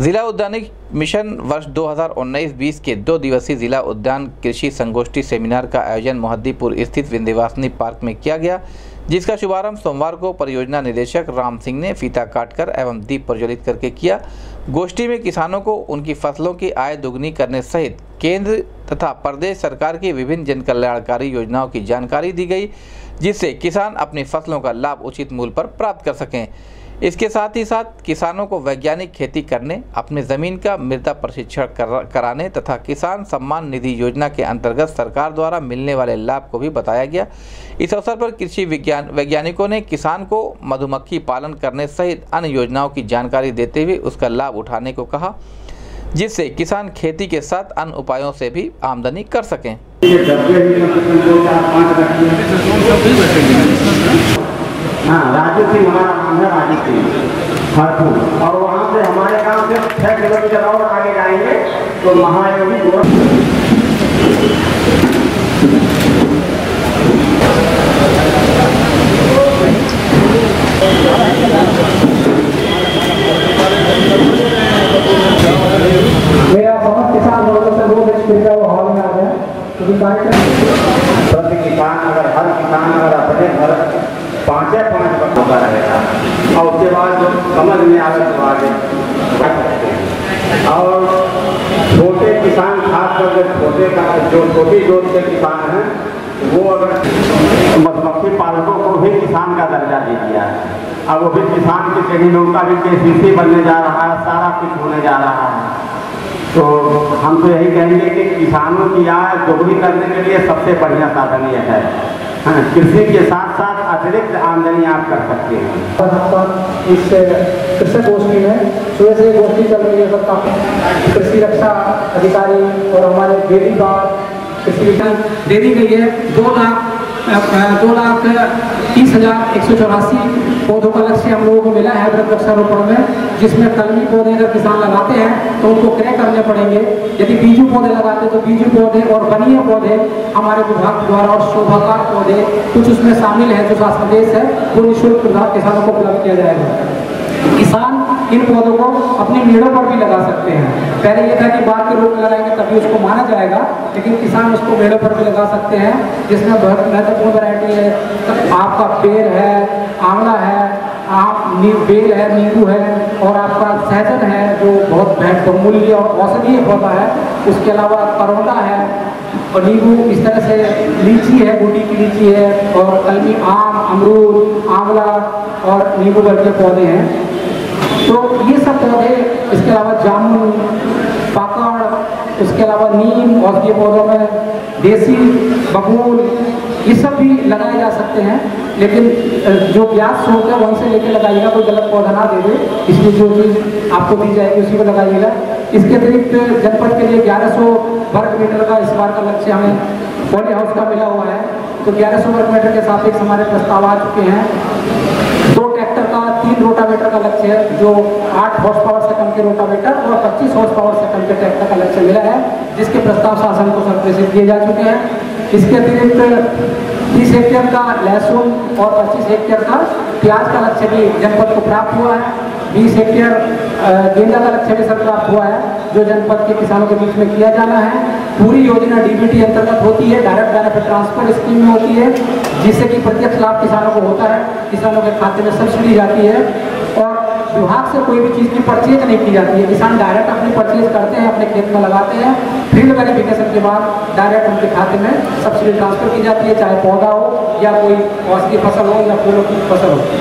जिला उद्यानिक मिशन वर्ष 2019-20 के दो दिवसीय जिला उद्यान कृषि संगोष्ठी सेमिनार का आयोजन मोहद्दीपुर स्थित विंध्यवासिनी पार्क में किया गया, जिसका शुभारंभ सोमवार को परियोजना निदेशक राम सिंह ने फीता काटकर एवं दीप प्रज्वलित करके किया। गोष्ठी में किसानों को उनकी फ़सलों की आय दोगुनी करने सहित केंद्र तथा प्रदेश सरकार की विभिन्न जन कल्याणकारी योजनाओं की जानकारी दी गई, जिससे किसान अपनी फ़सलों का लाभ उचित मूल्य पर प्राप्त कर सकें। इसके साथ ही साथ किसानों को वैज्ञानिक खेती करने अपने ज़मीन का मृदा प्रशिक्षण कर, कराने तथा किसान सम्मान निधि योजना के अंतर्गत सरकार द्वारा मिलने वाले लाभ को भी बताया गया। इस अवसर पर कृषि विज्ञान वैज्ञानिकों ने किसान को मधुमक्खी पालन करने सहित अन्य योजनाओं की जानकारी देते हुए उसका लाभ उठाने को कहा जिससे किसान खेती के साथ अन्य उपायों से भी आमदनी कर सकें। हाँ राजू सिंह हमारा है राजू हरपुर और वहाँ से हमारे गाँव से छः किलोमीटर और आगे जाएँगे तो महायोगी मेरा बहुत किसान लोगों से स्कूल का वो हॉल में आ गया। क्योंकि कार्यक्रम प्रति किसान अगर हर किसान अगर अपने घर पाँचे पाँच पर होता रहेगा। और उसके बाद जो समझ में आवे तो आगे सकते हैं। और छोटे किसान, खास करके छोटे का, जो छोटी जोत के किसान हैं, वो अगर मधुमक्खी पालकों को भी किसान का दर्जा दे दिया है। अब वो भी किसान की श्रेणी में उनका भी के बनने जा रहा है, सारा कुछ होने जा रहा है। तो हम तो यही कहेंगे कि किसानों की आय दोगुनी करने के लिए सबसे बढ़िया साधन ये है। हाँ, कृषि के साथ साथ अतिरिक्त आमदनी आप कर सकते हैं। इस कृषक गोष्ठी में सुबह से गोष्ठी चल रही है कृषि रक्षा अधिकारी और हमारे डेयरी का कृषि विज्ञान डेयरी के लिए दो लाख दो लाख तीस हज़ार एक सौ चौरासी पौधों का लक्ष्य हम लोगों को मिला है वृक्ष वृक्षारोपण में, जिसमें कलमी पौधे अगर किसान लगाते हैं तो उनको क्रय करने पड़ेंगे। यदि बीजू पौधे लगाते हैं तो बीजू पौधे और बनीय पौधे हमारे विभाग द्वारा और शोभाकार पौधे कुछ उसमें शामिल है, जो शासनादेश है, वो निःशुल्क किसानों को उपलब्ध किया जाएगा। किसान इन पौधों को अपने मेड़ों पर भी लगा सकते हैं। पहले ये था कि बाग के रूप में लगाएँगे, तभी उसको माना जाएगा, लेकिन किसान उसको मेड़ों पर भी लगा सकते हैं, जिसमें बहुत महत्वपूर्ण वैरायटी है। आपका पेड़ है, आंवला है आप बेल है, नींबू है और आपका सहजन है, जो बहुत बहुमूल्य और औषधीय पौधा है। उसके अलावा करौंदा है और नींबू इस तरह से लीची है, बूटी की लीची है और कलमी आम, अमरूद, आंवला और नींबू वर्गीय पौधे हैं। तो ये सब पौधे, इसके अलावा जामुन पाकड़ उसके अलावा नीम, औषधीय पौधों में, देसी, बबूल, ये सब भी लगाए जा सकते हैं, लेकिन जो ब्याज स्रोत है, वहीं से लेकर लगाइएगा, कोई गलत पौधा ना दे दे इसलिए जो चीज़ आपको दी जाएगी, उसी को लगाइएगा। इसके अतिरिक्त, जनपद के लिए 1100 वर्ग मीटर का इस बार का लक्ष्य हमें पॉली हाउस का मिला हुआ है। तो 1100 वर्ग मीटर के साथ सापेक्ष हमारे प्रस्ताव आ चुके हैं। दो ट्रैक्टर का तीन रोटावेटर का लक्ष्य है, जो आठ हॉर्स पावर से कम के रोटावेटर और 25 हॉर्स पावर से कम के ट्रैक्टर का लक्ष्य मिला है, जिसके प्रस्ताव शासन को संप्रेषित किए जा चुके हैं। इसके अतिरिक्त तीस हेक्टेयर का लहसुन और पच्चीस हेक्टेयर का प्याज का लक्ष्य भी जनपद को प्राप्त हुआ है। बीस हेक्टेयर गेंदा का लक्ष्य भी सर प्राप्त हुआ है, जो जनपद के किसानों के बीच में किया जाना है। पूरी योजना डीबीटी अंतर्गत होती है डायरेक्ट बेनिफिट ट्रांसफ़र स्कीम में होती है। जिससे कि प्रत्यक्ष लाभ किसानों को होता है। किसानों के खाते में सब्सिडी जाती है और विभाग से कोई भी चीज़ की परचेज नहीं की जाती है। किसान डायरेक्ट अपनी परचेज करते हैं, अपने खेत में लगाते हैं। फ़ील्ड वेरिफिकेशन के बाद डायरेक्ट उनके खाते में सब्सिडी ट्रांसफ़र की जाती है, चाहे पौधा हो या कोई औषधि फ़सल हो या फूलों की फ़सल हो।